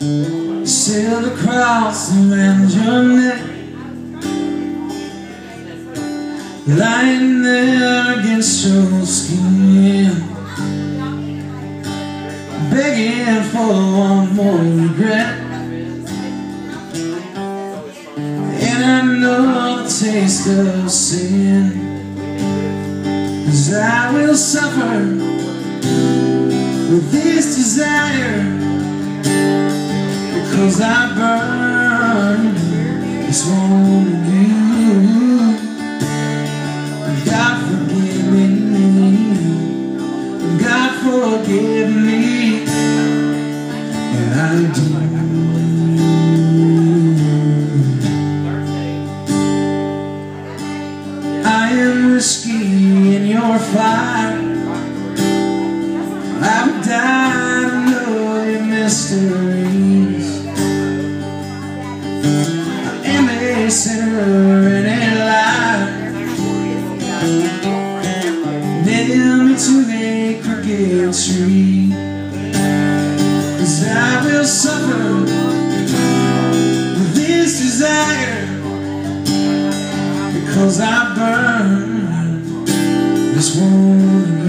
Sailed across around your neck. Lying there against your skin. Begging for one more regret. And I know the taste of sin. Cause I will suffer with this desire Cause I burn this of you God forgive me. God forgive me. And I do. I am whiskey in your fire I've died to know your mysteries sinner and a Nail me to a crooked tree Cause I will suffer this desire. Because I burn this one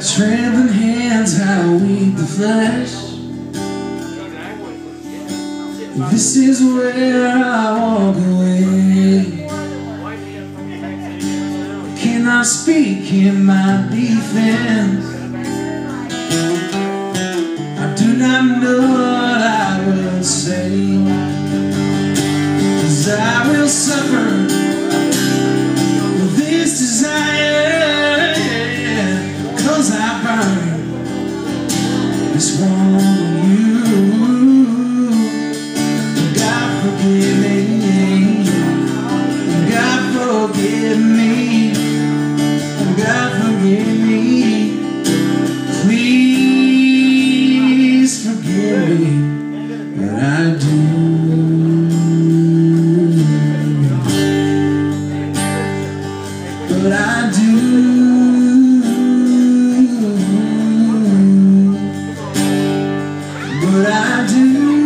Trembling hands, how weak the flesh this is where I walk away Can I speak in my defense? I do not know I do. But I do.